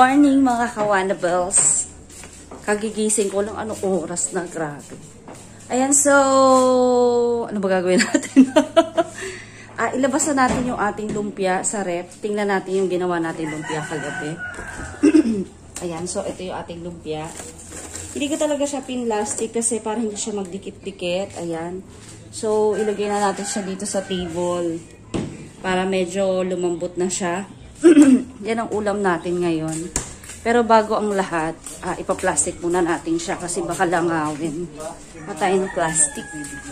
Morning mga kawanables. Kagigising ko lang anong oras na, grabe. Ayan, so, ano ba gagawin natin? ah, ilabas na natin yung ating lumpia sa rep. Tingnan natin yung ginawa natin lumpia kagabi. Ayan, so ito yung ating lumpia. Hindi ko talaga siya pinlastic kasi para hindi siya magdikit-dikit. Ayan. So, ilagay na natin siya dito sa table para medyo lumambot na siya. Yan ang ulam natin ngayon. Pero bago ang lahat, uh, ipaplastic muna natin siya kasi baka langawin. Patay ng plastic.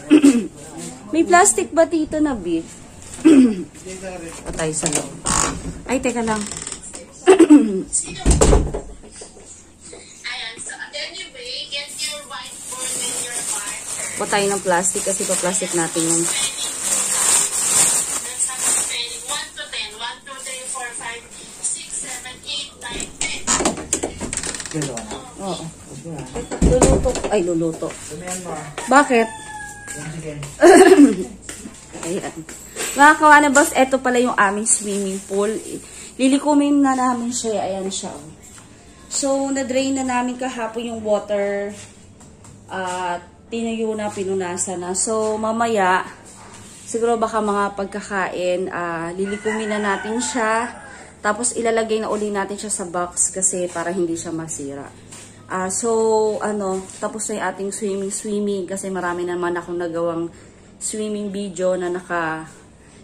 May plastic ba dito na beef? Patay sa loob. Ay, teka lang. Patay ng plastic kasi pa-plastic natin yung Ay, luluto. Bakit? Ayan. Mga kawanan boss, eto pala yung aming swimming pool. Lilikumin na namin siya. Ayan siya. oh. So, na-drain na namin kahapon yung water. At tinayo na, pinunasan na. So, mamaya, siguro baka mga pagkakain, ah, lilikumin na natin siya. Tapos, ilalagay na uli natin siya sa box kasi para hindi siya masira. Ah, so, ano, tapos na yung ating swimming-swimming kasi marami naman akong nagawang swimming video na naka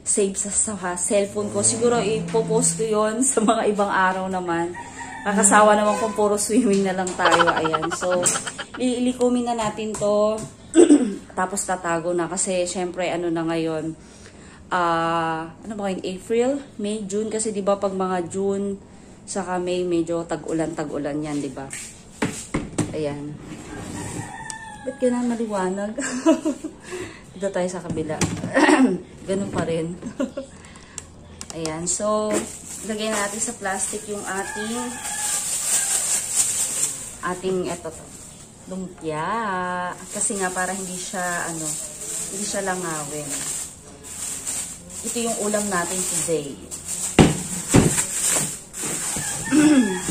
save sa, sa cellphone ko. Siguro ipopost ko yon sa mga ibang araw naman. Nakasawa naman kung puro swimming na lang tayo. Ayan. So, ilikumin na natin to. Tapos tatago na. Kasi, syempre, ano na ngayon. ah ano ba ngayon? April? May? June? Kasi, di ba, pag mga June, saka May, medyo tag-ulan, tag-ulan yan, di ba? Ayan. Ba't ganun maliwanag? Dito tayo sa kabila. Ganun pa rin. Ayan. So, lagay na natin sa plastic yung ating ating eto to. Lumpia. Kasi nga para hindi siya ano, hindi siya langawin. Ito yung ulam natin today.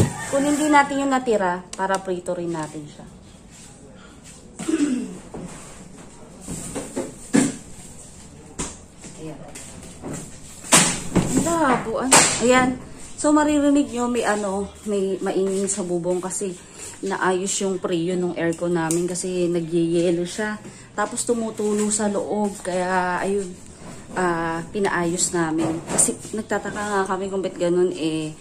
Kunin din natin yung natira para prito rin natin siya. Ayan. Labo. Ano? Ayan. So, maririnig nyo may ano, may maingin sa bubong kasi naayos yung preo ng aircon namin kasi nagyeyelo siya. Tapos tumutulo sa loob. Kaya, ayun, ah pinaayos namin. Kasi nagtataka nga kami kung ba't ganun eh,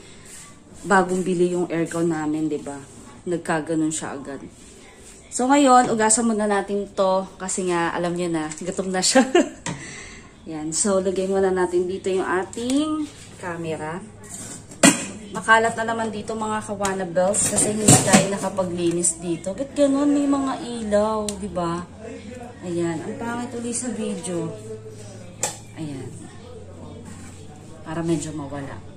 bagong bili yung aircon namin, ba? Nagkaganon siya agad. So ngayon, ugasan muna natin 'to kasi nga alam niyo na, gutom na siya. Yan. So lagay muna natin dito yung ating camera. Makalat na naman dito mga kawana bells kasi hindi tayo nakapaglinis dito. Ba't ganun? May mga ilaw, 'di ba? Ayan. Ang pangit ulit sa video. Ayan. Para medyo mawala.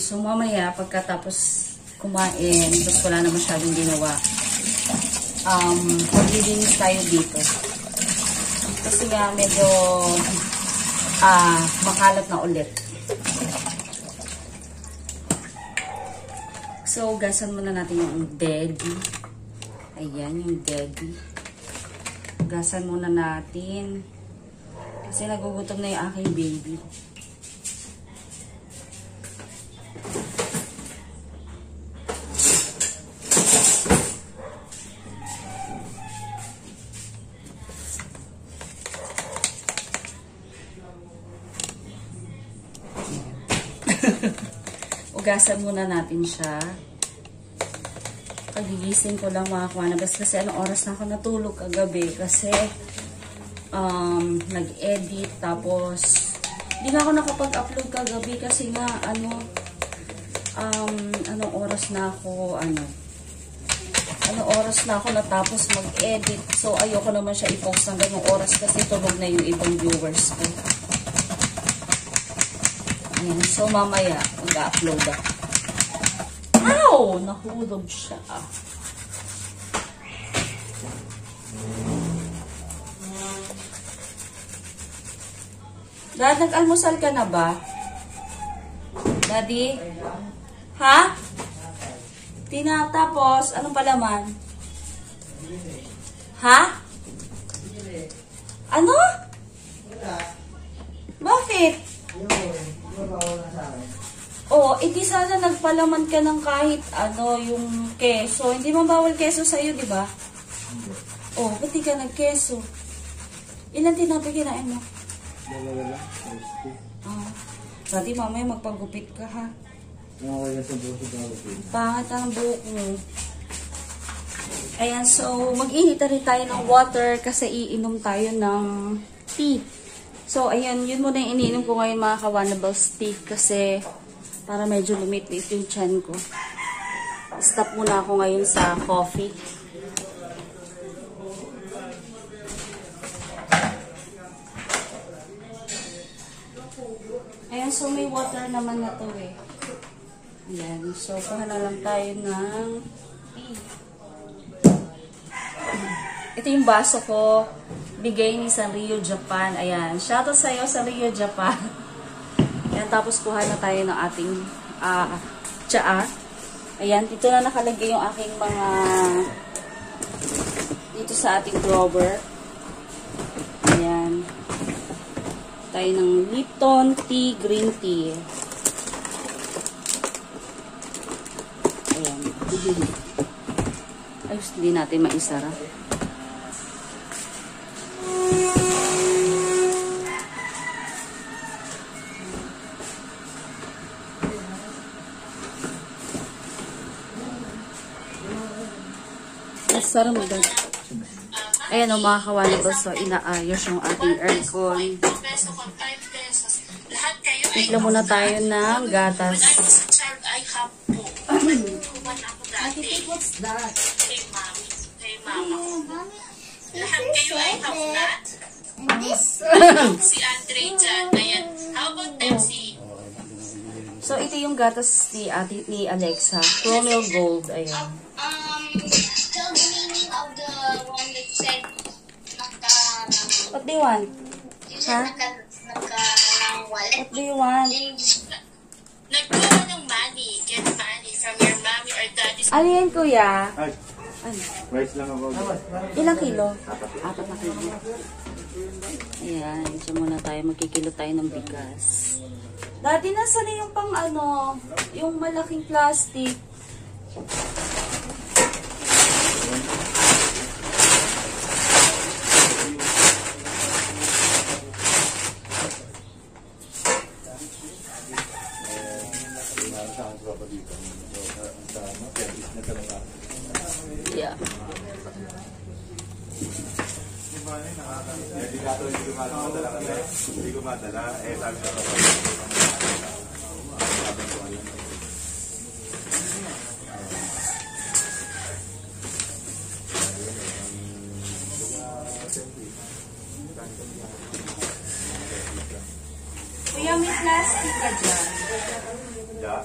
So mamaya pagkatapos kumain, tapos wala na masyadong ginawa, um, maglilinis tayo dito. Kasi nga medyo ah makalat na ulit. So, gasan muna natin yung daddy. Ayan, yung daddy. Gasan muna natin. Kasi nagugutom na yung aking baby. Ugasan muna natin siya. Pagigising ko lang mga kwanabas kasi anong oras na ako natulog kagabi kasi um, nag-edit tapos Hindi nga ako nakapag-upload kagabi kasi nga, ano, um, anong oras na ako, ano, ano oras na ako natapos mag-edit. So, ayoko naman siya i-post ng ganyang oras kasi tulog na yung ibang viewers ko. Ayan. So, mamaya, mag-upload ako. Ow! Nahulog siya. Dad, nag-almusal ka na ba? Daddy? Ha? Tinatapos, anong palaman? Ha? Ano? Bakit? Oh, edi sana nagpalaman ka ng kahit ano, yung keso. Hindi man bawal keso sa'yo, di ba? Oh, ba't di ka nagkeso? Ilan tinapay kinain mo? Dalawa lang. Ah. Dati mamaya magpagupit ka ha. Nakakaya sa buho sa bawat Pangat ang buhok mo. Ayan, so mag-init na rin tayo ng water kasi iinom tayo ng tea. So, ayan, yun muna yung iniinom ko ngayon mga kawanables tea kasi para medyo lumit-lit yung chan ko. Stop muna ako ngayon sa coffee. Ayan, so may water naman na to eh. Ayan, so kuha na lang tayo ng tea. Ito yung baso ko. Bigay ni Sanrio Japan. Ayan. Shoutout sa'yo, Sanrio Japan. Tapos kuha na tayo ng ating uh, tsaa. Ayan, dito na nakalagay yung aking mga dito sa ating drawer. Ayan. Tayo ng Lipton Tea Green Tea. Ayan. Ayos, hindi natin maisara. Sara mo doon. Ayan o mga kawanibos, so inaayos yung ating aircon. peso con 5 pesos. Lahat kayo ay Tikla muna tayo ng gatas. dati What's that? kay mami, kay mama. Lahat kayo ay this? Si Andre dyan. How about si So ito yung gatas ni, ate, ni Alexa. Promil Gold. Ayan. Um, What do you want? wallet. What do you want? Nagkuha ng money, get money from your mommy or daddy's Ano yan, kuya? Ay, Ano? rice lang ako. Ilang kilo? Apat na kilo. Ayan, so muna tayo, magkikilo tayo ng bigas. Dati nasa na yung pang ano, yung malaking plastic. Yeah. Hindi ko madala. Eh, sabi ko Kuya, may plastic ka dyan. Yeah.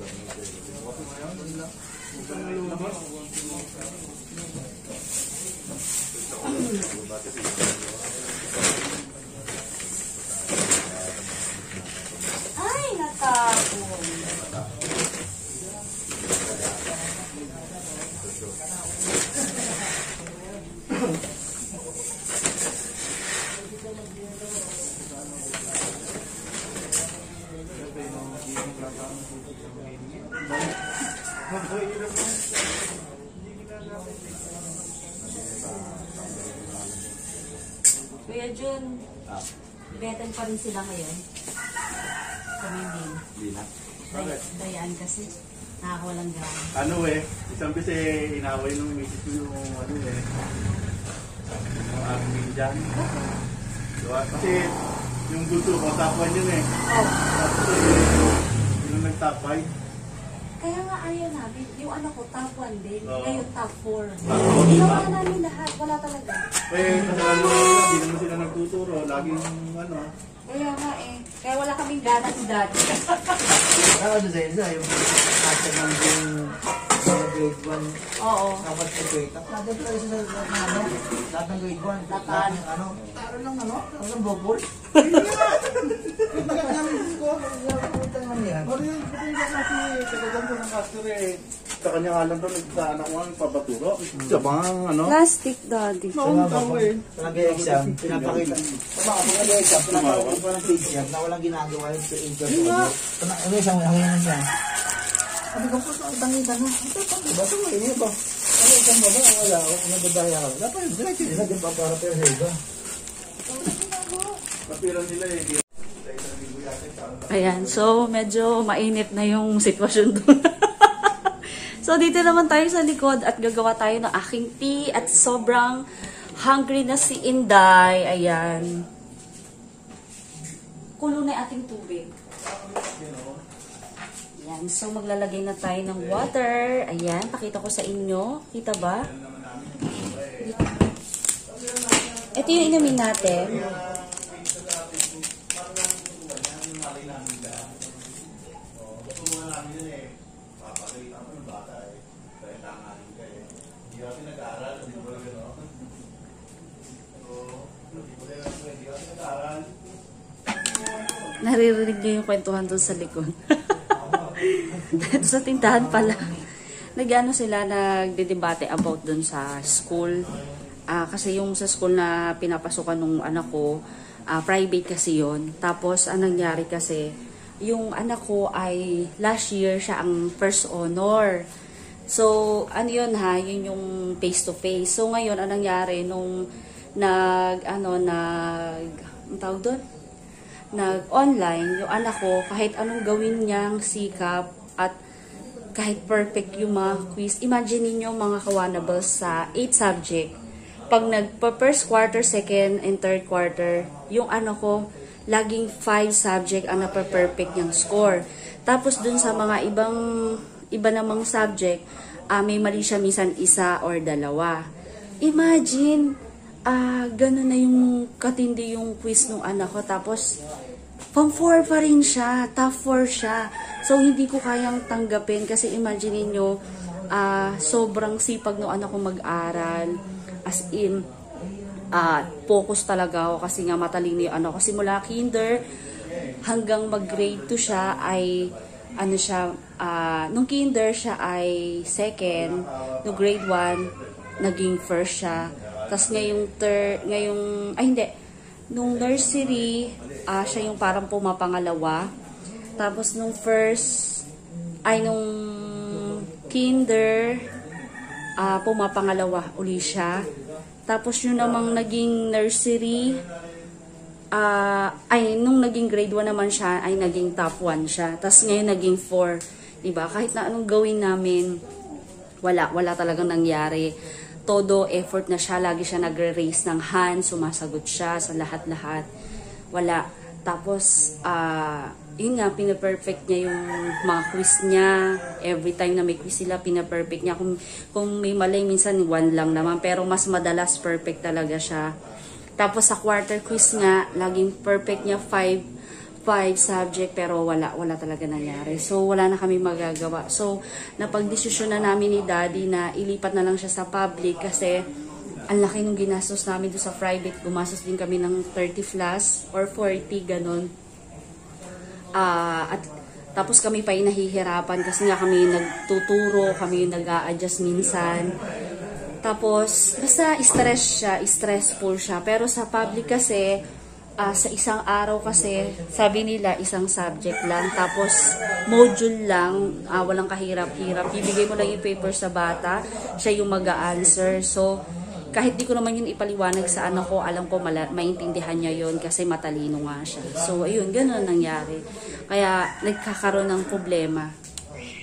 ka. Ay, Kuya Jun, Ah, betan pa rin sila ngayon. Sa Minding. hindi. Bakit? Dayaan kasi. Nakakulang gana. Ano eh, isang bis eh, inaway nung misis ko yung ano eh, yung admin dyan. Diba? Kasi yung gusto ko, tapuan yun eh. Oh. Tapos eh, yung nagtapay, kaya nga ayaw namin. Yung anak ko, top 1 din. Oo. Ngayon, top 4. Oo. Ginawa namin lahat. Wala talaga. Eh, kasalanan mo nila, hindi naman sila nagtuturo. Laging ano, Kaya nga eh. Kaya wala kaming gana si daddy. Ano sa isa, yung nasa ng yung mga grade 1, Oo. dapat sa grade. Nandun talaga sa sa- na ano, lahat ng grade 1. Lahat. Lahat ng ano, taro lang ano, taro lang bobol. Hindi nga! Bakit namin ko, yan. Ano yun? Buti nga kasi talagang ko ng master eh. Sa kanya nga lang doon, sa anak ko ang papaturo. Sa mga ano. Plastic, daddy. Noong tao eh. Nag-exam, pinapakita. Papa, pag nag-exam, pinapakita ko ng page yan na walang ginagawa yung sa Yun nga. Ano isang hanginan siya? Sabi ko po, ang tangitan na. Ito pa, diba? Ito mo, ini ba? Ano isang baba? Wala ako, nababaya ako. Dapat yung direct yun, naging papara pero sa iba. Kapira nila eh. Ayan, so medyo mainit na yung sitwasyon doon. so dito naman tayo sa likod at gagawa tayo ng aking tea at sobrang hungry na si Inday. Ayan. Kulo na ating tubig. Ayan, so maglalagay na tayo ng water. Ayan, pakita ko sa inyo. Kita ba? Ito yung inumin natin. Naririnig niyo yung kwentuhan doon sa likod. Ito sa tindahan pala. Nag-ano sila, nagdedebate about doon sa school. Ah, kasi yung sa school na pinapasukan nung anak ko, ah, private kasi yon Tapos, ang nangyari kasi, yung anak ko ay last year siya ang first honor. So, ano yun ha, yun yung face to face. So, ngayon, ang nangyari nung nag, ano, nag, ang tawag doon? Nag-online, yung anak ko, kahit anong gawin niyang sikap at kahit perfect yung mga quiz, imagine niyo mga kawanables sa 8 subject. Pag nagpa-first quarter, second, and third quarter, yung ano ko, laging 5 subject ang napa-perfect niyang score. Tapos dun sa mga ibang, iba namang subject, ah, may mali siya minsan isa or dalawa. Imagine, ah, ganun na yung katindi yung quiz ng anak ko. Tapos, pang 4 pa rin siya. Top 4 siya. So, hindi ko kayang tanggapin kasi imagine niyo ah, sobrang sipag ng anak ko mag-aral. As in, ah, focus talaga ako kasi nga matalino yung ano ko. Simula kinder hanggang mag-grade 2 siya ay ano siya, ah, nung kinder siya ay second, nung grade 1 naging first siya. Tapos ngayong third, ngayong, ay hindi, nung nursery, ah, siya yung parang pumapangalawa. Tapos nung first, ay nung kinder, ah, pumapangalawa uli siya. Tapos yun namang naging nursery, ah, ay nung naging grade 1 naman siya, ay naging top 1 siya. Tapos ngayon naging 4. Diba? Kahit na anong gawin namin, wala, wala talagang nangyari. Todo effort na siya, lagi siya nagre-raise ng hand, sumasagot siya sa lahat-lahat. Wala. Tapos, ah, yun nga, pinaperfect niya yung mga quiz niya. Every time na may quiz sila, pinaperfect niya. Kung, kung may mali, minsan one lang naman. Pero mas madalas perfect talaga siya. Tapos sa quarter quiz nga, laging perfect niya 5 five subject pero wala wala talaga nangyari. So wala na kami magagawa. So napagdesisyon na namin ni Daddy na ilipat na lang siya sa public kasi ang laki ng ginastos namin doon sa private. Gumastos din kami ng 30 plus or 40 ganon. Ah, at tapos kami pa yung nahihirapan kasi nga kami nagtuturo, kami nag-a-adjust minsan. Tapos, basta stress siya, stressful siya. Pero sa public kasi, ah, sa isang araw kasi, sabi nila, isang subject lang. Tapos, module lang, ah, walang kahirap-hirap. Ibigay mo lang yung paper sa bata, siya yung mag-a-answer. So, kahit di ko naman yun ipaliwanag sa anak ko, alam ko mala, maintindihan niya yun kasi matalino nga siya. So, ayun, ganun ang nangyari. Kaya, nagkakaroon ng problema.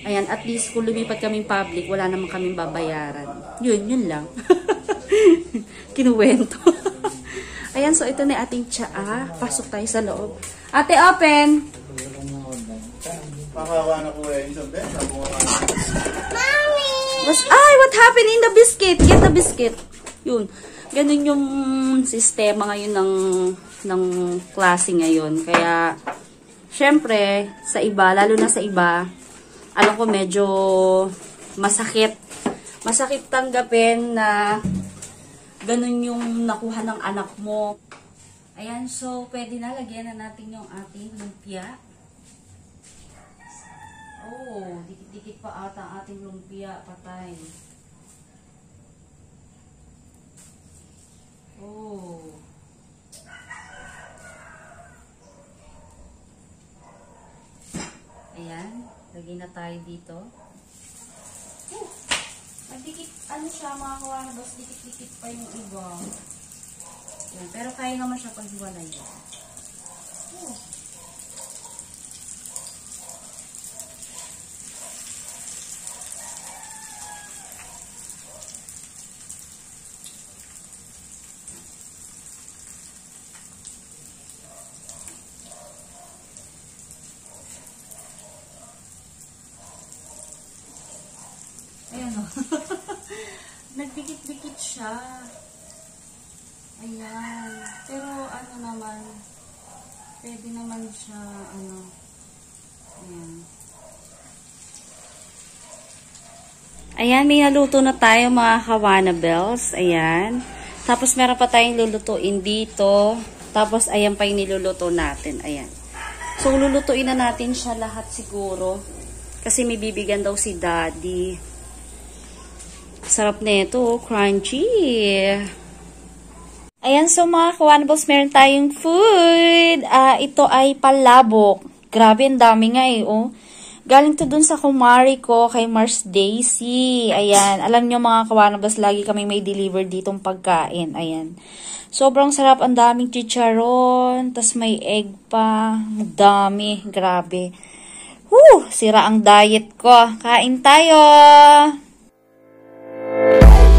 Ayan, at least kung lumipat kaming public, wala naman kaming babayaran. Yun, yun lang. Kinuwento. Ayan, so ito na ating tsaa. Pasok tayo sa loob. Ate, open! Eh. Nga. Was, ay, what happened in the biscuit? Get the biscuit. Yun. Ganun yung sistema ngayon ng, ng klase ngayon. Kaya, syempre, sa iba, lalo na sa iba, alam ko medyo masakit. Masakit tanggapin na ganun yung nakuha ng anak mo. Ayan, so, pwede na, lagyan na natin yung ating lumpia. Oh, dikit-dikit pa ata ang ating lumpia, patay. Oh. Ayan, lagay na tayo dito. Nagdikit, ano siya, mga kawanabas, dikit-dikit pa yung iba. Ayan, pero kaya naman siya paghiwalay. Oh. Ayan o. Nagdikit-dikit siya. Ayan. Pero ano naman, pwede naman siya, ano, ayan. Ayan, may naluto na tayo mga kawana bells. Ayan. Tapos meron pa tayong lulutuin dito. Tapos ayan pa yung niluluto natin. Ayan. So, lulutuin na natin siya lahat siguro. Kasi may bibigyan daw si daddy. Sarap nito, oh, crunchy. Ayan, so mga kawanables, meron tayong food. Ah, ito ay palabok. Grabe, ang dami nga eh, oh. Galing to dun sa kumari ko, kay Mars Daisy. Ayan, alam nyo mga kawanables, lagi kami may deliver ditong pagkain. Ayan. Sobrang sarap, ang daming chicharon, tas may egg pa. Dami, grabe. Whew, sira ang diet ko. Kain tayo! Thank you.